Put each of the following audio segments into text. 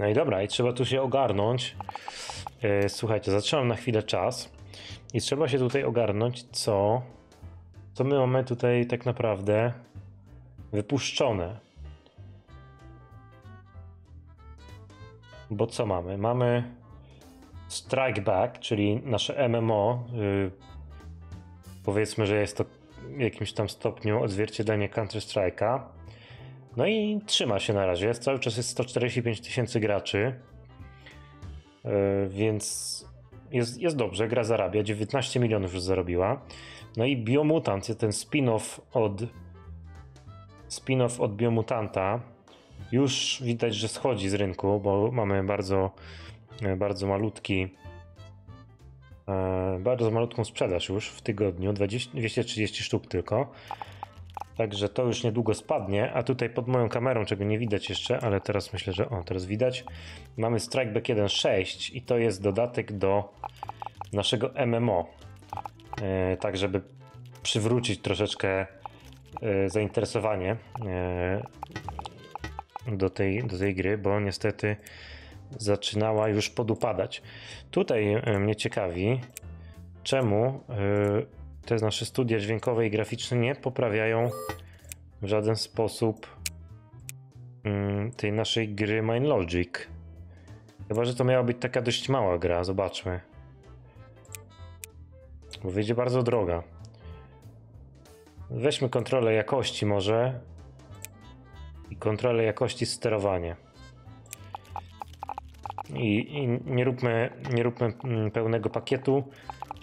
No i dobra, i trzeba tu się ogarnąć. E, Słuchajcie, zatrzymam na chwilę czas i trzeba się tutaj ogarnąć, co, co my mamy tutaj tak naprawdę wypuszczone. Bo co mamy? Mamy Strike Back, czyli nasze MMO. y, Powiedzmy, że jest to w jakimś tam stopniu odzwierciedlenie Counter-Strike'a. No i trzyma się na razie. Cały czas jest 145 tysięcy graczy. Yy, więc jest, jest dobrze, gra zarabia. 19 milionów już zarobiła. No i Biomutant, ten spin-off od spin-off od Biomutanta już widać, że schodzi z rynku, bo mamy bardzo, e, bardzo malutki e, bardzo malutką sprzedaż już w tygodniu, 20, 230 sztuk tylko. Także to już niedługo spadnie, a tutaj pod moją kamerą, czego nie widać jeszcze, ale teraz myślę, że o, teraz widać, mamy Strikeback 1.6 i to jest dodatek do naszego MMO. E, tak, żeby przywrócić troszeczkę e, zainteresowanie e, do tej, do tej gry, bo niestety zaczynała już podupadać. Tutaj mnie ciekawi, czemu te nasze studia dźwiękowe i graficzne nie poprawiają w żaden sposób mm, tej naszej gry Mind Logic. Chyba, że to miała być taka dość mała gra, zobaczmy. Bo wyjdzie bardzo droga. Weźmy kontrolę jakości może i kontrolę jakości sterowanie. I, i nie, róbmy, nie róbmy mm, pełnego pakietu,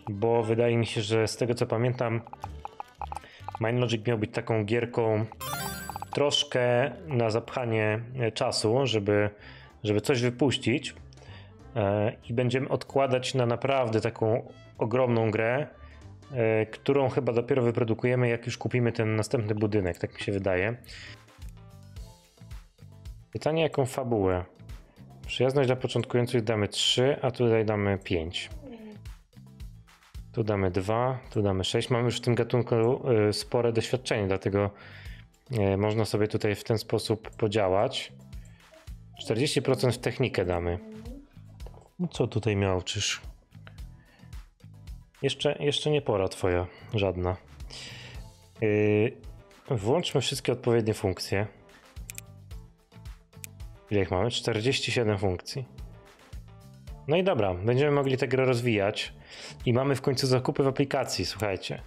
bo wydaje mi się, że z tego co pamiętam, Mind Logic miał być taką gierką troszkę na zapchanie e, czasu, żeby, żeby coś wypuścić e, i będziemy odkładać na naprawdę taką ogromną grę, e, którą chyba dopiero wyprodukujemy, jak już kupimy ten następny budynek, tak mi się wydaje. Pytanie, jaką fabułę? Przyjazność dla początkujących damy 3, a tutaj damy 5. Tu damy 2, tu damy 6. Mamy już w tym gatunku y, spore doświadczenie, dlatego y, można sobie tutaj w ten sposób podziałać. 40% w technikę damy. No co tutaj miał, czyż? Jeszcze, jeszcze nie pora twoja, żadna. Yy, włączmy wszystkie odpowiednie funkcje. Ile ich mamy? 47 funkcji. No i dobra, będziemy mogli tę grę rozwijać. I mamy w końcu zakupy w aplikacji, słuchajcie.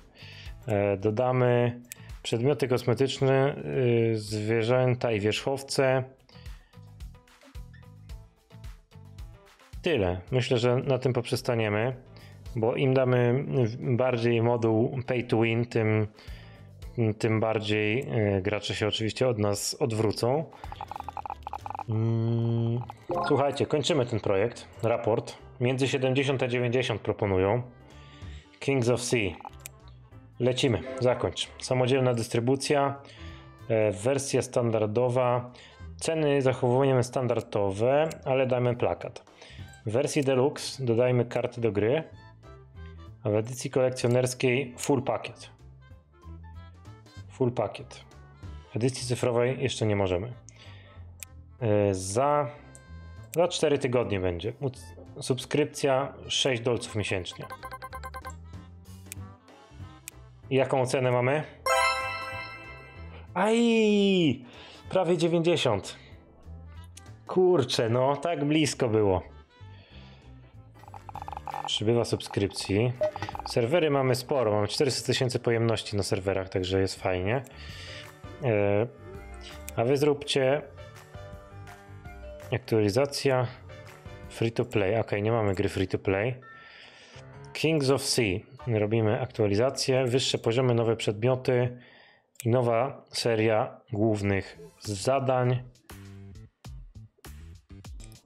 E, dodamy przedmioty kosmetyczne, y, zwierzęta i wierzchowce. Tyle. Myślę, że na tym poprzestaniemy, bo im damy bardziej moduł pay to win, tym, tym bardziej y, gracze się oczywiście od nas odwrócą. Mm, Słuchajcie, kończymy ten projekt. Raport. Między 70 a 90 proponują. Kings of Sea. Lecimy, zakończ. Samodzielna dystrybucja, e, wersja standardowa. Ceny zachowujemy standardowe, ale damy plakat. W wersji deluxe dodajmy karty do gry, a w edycji kolekcjonerskiej full pakiet. Full pakiet. W edycji cyfrowej jeszcze nie możemy. E, Za, za 4 tygodnie będzie. Subskrypcja 6 dolców miesięcznie. Jaką ocenę mamy? Aj! Prawie 90. Kurczę, no tak blisko było. Przybywa subskrypcji. Serwery mamy sporo, mamy 400 tysięcy pojemności na serwerach, także jest fajnie. E, a wy zróbcie aktualizacja free to play. Ok, nie mamy gry free to play. Kings of Sea. Robimy aktualizację, wyższe poziomy, nowe przedmioty i nowa seria głównych zadań.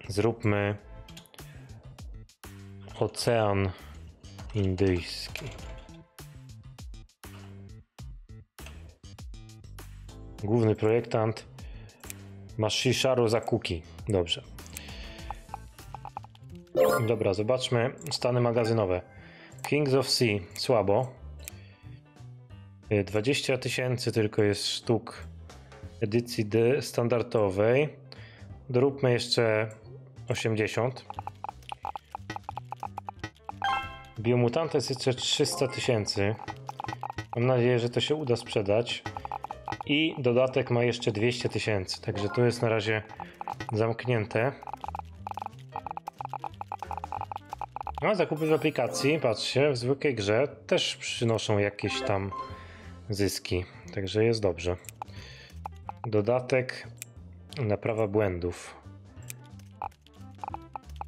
Zróbmy Ocean Indyjski. Główny projektant Mashisharu Zakuki. Dobrze. Dobra, zobaczmy stany magazynowe. Kings of Sea, słabo. Y, 20 tysięcy tylko jest sztuk edycji D standardowej. Doróbmy jeszcze 80. Biomutanta jest jeszcze 300 tysięcy. Mam nadzieję, że to się uda sprzedać. I dodatek ma jeszcze 200 tysięcy, także to jest na razie zamknięte. No, zakupy w aplikacji, patrzcie, w zwykłej grze też przynoszą jakieś tam zyski, także jest dobrze. Dodatek naprawa błędów.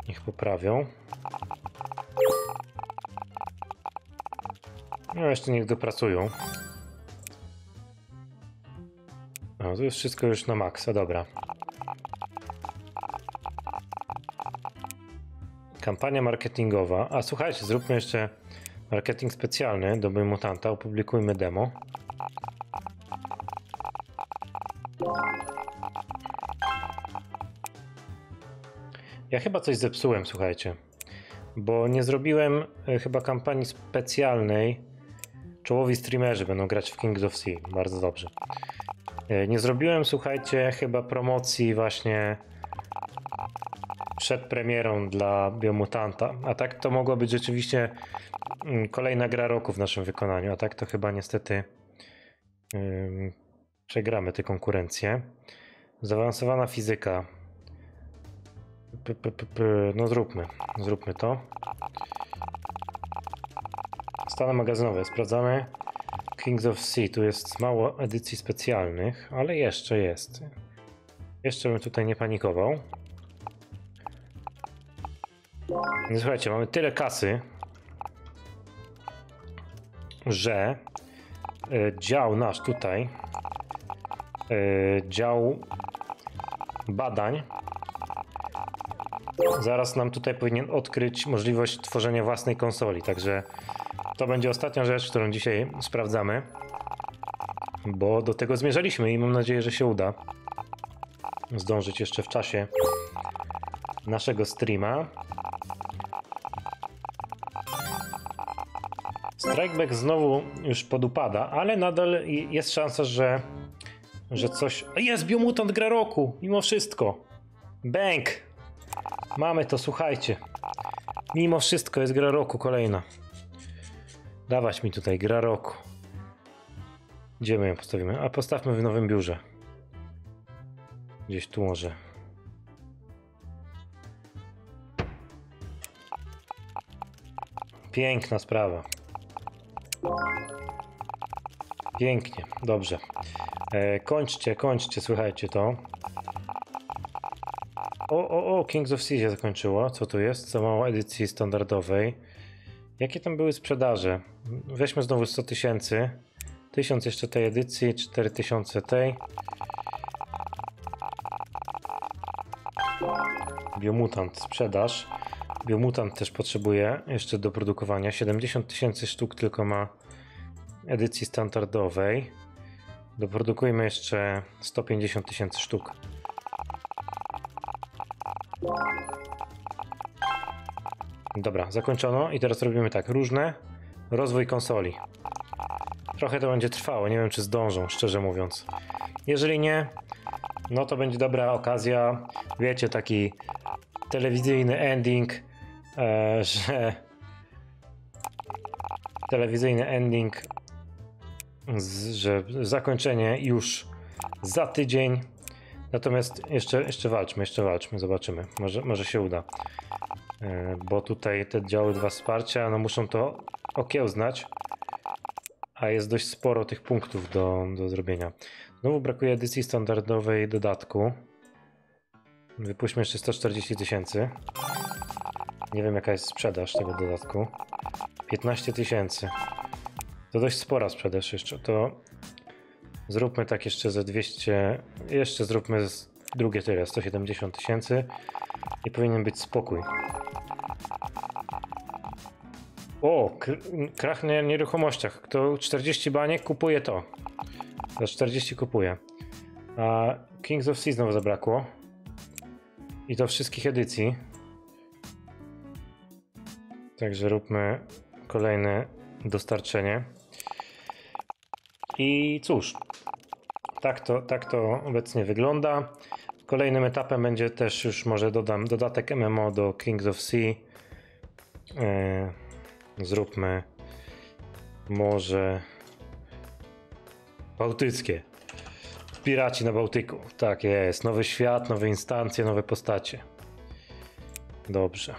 Niech poprawią. No jeszcze niech dopracują. No to jest wszystko już na maksa, dobra. Kampania marketingowa. A słuchajcie, zróbmy jeszcze marketing specjalny do Mutanta. Opublikujmy demo. Ja chyba coś zepsułem, słuchajcie. Bo nie zrobiłem e, chyba kampanii specjalnej. Czołowi streamerzy będą grać w Kings of Sea. Bardzo dobrze. E, Nie zrobiłem, słuchajcie, chyba promocji właśnie przed premierą dla Biomutanta. A tak to mogła być rzeczywiście mm, kolejna gra roku w naszym wykonaniu. A tak to chyba niestety ym, przegramy tę konkurencję. Zaawansowana fizyka. P, p, p. No zróbmy, zróbmy to. Stany magazynowe, sprawdzamy. Kings of Sea, tu jest mało edycji specjalnych, ale jeszcze jest. Jeszcze bym tutaj nie panikował. Słuchajcie, mamy tyle kasy, że y, dział nasz tutaj, y, dział badań, zaraz nam tutaj powinien odkryć możliwość tworzenia własnej konsoli. Także to będzie ostatnia rzecz, którą dzisiaj sprawdzamy, bo do tego zmierzaliśmy i mam nadzieję, że się uda zdążyć jeszcze w czasie naszego streama. Strikeback znowu już podupada, ale nadal jest szansa, że, że coś. Jest Biomutant gra roku, mimo wszystko. Bęk! Mamy to, słuchajcie. Mimo wszystko jest gra roku kolejna. Dawać mi tutaj gra roku. Gdzie my ją postawimy? A postawmy w nowym biurze. Gdzieś tu może. Piękna sprawa. Pięknie, dobrze. E, kończcie, kończcie, słuchajcie to. O, o, o, Kings of Sea się zakończyło. Co tu jest? Za mało edycji standardowej. Jakie tam były sprzedaże? Weźmy znowu 100 tysięcy. 1000 jeszcze tej edycji, 4000 tej. Biomutant, sprzedaż. Biomutant też potrzebuje jeszcze do produkowania. 70 tysięcy sztuk tylko ma edycji standardowej. Doprodukujmy jeszcze 150 tysięcy sztuk. Dobra, zakończono i teraz robimy tak. Różne, rozwój konsoli. Trochę to będzie trwało, nie wiem czy zdążą, szczerze mówiąc. Jeżeli nie, no to będzie dobra okazja, wiecie, taki telewizyjny ending, że telewizyjny ending, że zakończenie już za tydzień. Natomiast jeszcze, jeszcze walczmy, jeszcze walczmy, zobaczymy. Może, może się uda. E, Bo tutaj te działy dwa wsparcia, no muszą to okiełznać, a jest dość sporo tych punktów do, do zrobienia. Znowu brakuje edycji standardowej dodatku. Wypuśćmy jeszcze 140 tysięcy. Nie wiem jaka jest sprzedaż tego dodatku. 15 tysięcy. To dość spora sprzedaż jeszcze. To zróbmy tak jeszcze za 200. Jeszcze zróbmy drugie tyle, 170 tysięcy. I powinien być spokój. O, kr- krach na nieruchomościach. Kto 40 baniek kupuje to. Za 40 kupuje. A Kings of Sea znowu zabrakło. I to wszystkich edycji. Także róbmy kolejne dostarczenie. I cóż, tak to, tak to obecnie wygląda. Kolejnym etapem będzie też już może dodam dodatek MMO do Kings of Sea. E, zróbmy może bałtyckie. Piraci na Bałtyku. Tak jest. Nowy świat, nowe instancje, nowe postacie. Dobrze.